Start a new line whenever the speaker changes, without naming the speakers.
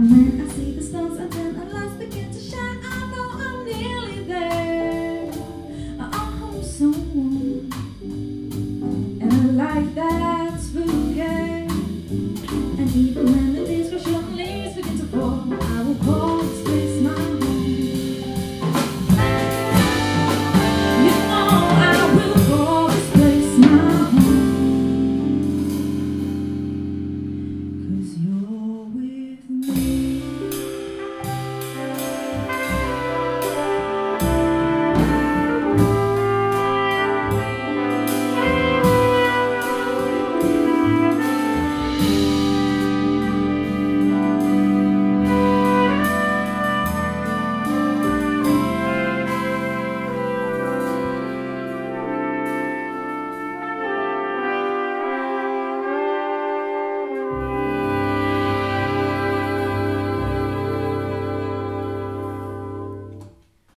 Mm-hmm.